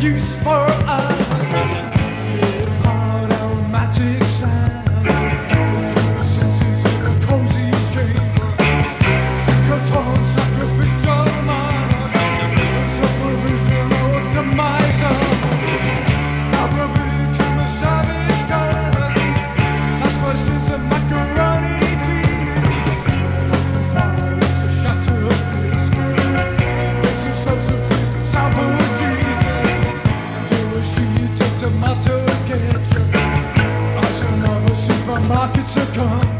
juice for us. Markets are gone.